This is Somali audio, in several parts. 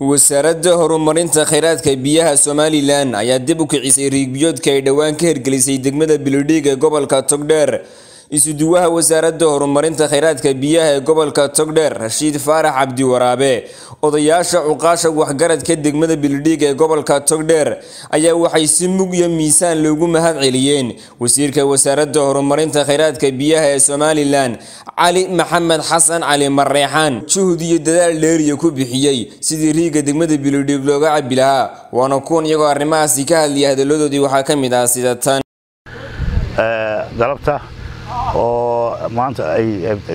wasaaradda horumarinta kheyraadka biyaha somalilan ayaa dib u kicisay riigbiyoodka ay dhowaan ka hirgelisay degmada bilidhiig ee gobolka togdheer isuduwaha wasaaradda horumarinta kheyraadka biyaha ee gobolka togdheer rashiid faarax cabdi waraabe. Odayaasha cuqaasha waxgaradka degmada bilidhiig ee gobolka togdheer ayaa waxay si mug iyo miisaan loogu mahad celiyeen. Wasiirka wasaaradda horumarinta kheyraadka biyaha ee somalilan cali maxamed xasan cali mareexaan juhud iyo dadaal dheeriya ku bixiyey sidii riiga degmada bilidhiig looga cabi lahaa. Waana kuwan iyagoo arrimahaasi ka hadlaya hadaladoodii waxaa ka mid ah sida tan. Galabta oo maanta ay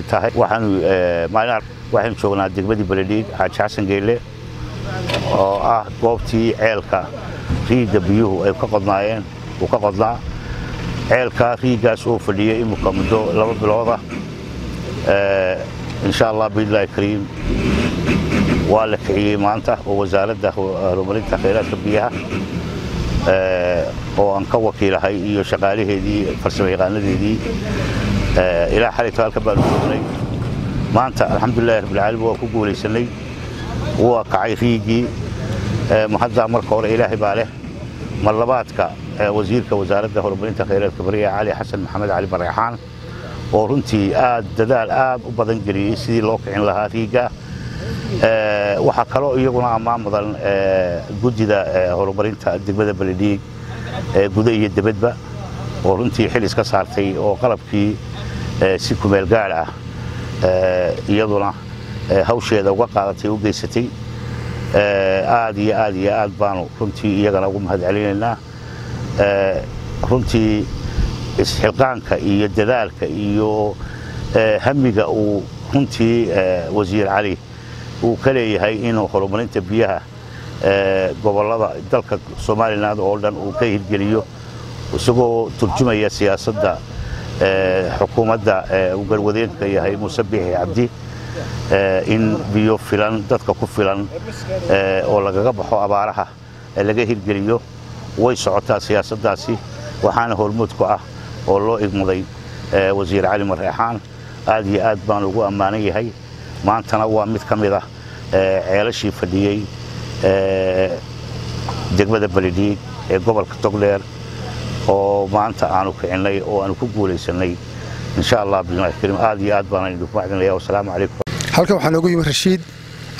tahay. Waxaanu joognaa degmadii beledhiig xaaji xasan geyle oo ah goobtii ceelka riigga biyuhu ay ka qodnaayeen uu ka qodnaa. Ceelka riiggaas oo fadhiyay imika muddo laba bilooda insha allah biidlahi kariim. Waa la kiciyey maanta oo wasaaradda horumarinta kheyraadka biyaha oo aan ka wakiilahay iyo shaqaalaheedii farsamo yaqaanadeedii ilaa xalayto halka baanu joognay maanta alxamdulilahi rabbilcaalamiin waa ku guulaysanay waa kacay riigii. Mahaddaa marka hore ilaahay baa leh. Mar wasiirka wasaaradda horumarinta kheyraadka bariga cali xasan maxamed cali bareexaan oo runtii aad dadaal aad u badan geliyey sidii loo kicin lahaa riigga waxaa kaloo iyaguna ammaan mudan guddida horumarinta degmada beledhiig guda iyo debadba oo runtii xil iska saartay oo qalabkii si kumeel gaadh ah iyaduna hawsheeda uga qaadatay u geysatay aad iyo aad iyo aad baanu runtii iyagana ugu mahad celinaynaa runtii isxilqaanka iyo dadaalka iyo hamiga uu runtii wasiir cali uu ka leeyahay inuu horumarinta biyaha gobollada dalka somalilan oo dhan uu ka hirgeliyo isagoo turjumaya siyaasadda xukuumadda uu garwadeenka yahay muuse biixi cabdi in biyo filan dadka ku filan oo lagaga baxo abaaraha laga hirgeliyo way socotaa siyaasaddaasi waxaana hormuud ku ah oo loo igmaday wasiir cali mareexaan aad iyo aad baan ugu ammaanan yahay. Maantana waa mid ka mid ah ceelashii fadhiyey degmada beledhiig ee gobolka togdheer oo maanta aanu kicinnay oo aanu ku guulaysannay insha allah billahi kariim. Aad iyo aad baan idinku macdinaya wasalaamu calaykum. Halkan waxaa noogu yimi rashiid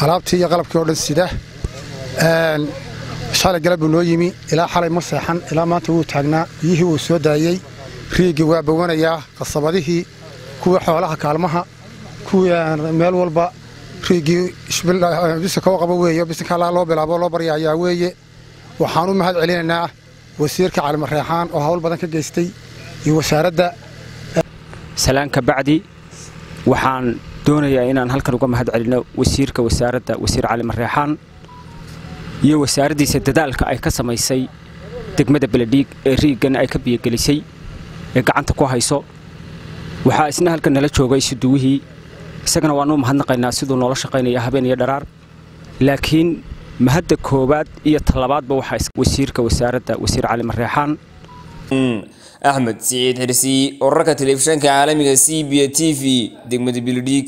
alaabtii iyo qalabkii oo dhan sida shalay galab buu noo yimi ilaa xalay ma seexan ilaa maanta wuu taagnaa biyihii wuu soo daayey riigii waa bawanayaa qasabadihii kuwii xoolaha kaalmaha kuwii meel walba riigii bisinka u qabo weeye. Waxaan u mahad celinaynaa wasiirka calimareexaan oo hawl badan ka geystay iyo wasaaradda. Salaanka bacdi waxaan doonayaa inaan halkan uga mahad celino wasiirka wasaaradda wasiir cali mareexaan iyo wasaaraddiisa dadaalka ay ka samaysay degmada beledhiig ee riiggan ay ka biyogelisay ee gacanta ku hayso. Waxaa isna halkan nala joogay suduwihii isagana waanuu mahadnaqaynaa siduu noola shaqaynaya habeen iyo dharaar. Laakiin mahadda koowaad iyo talabaadba waxaa wasiirka wasaaradda wasiir cali mareexaan axmed siciid xirsi wararka telefishanka caalamiga c b t v degmada bilidhiig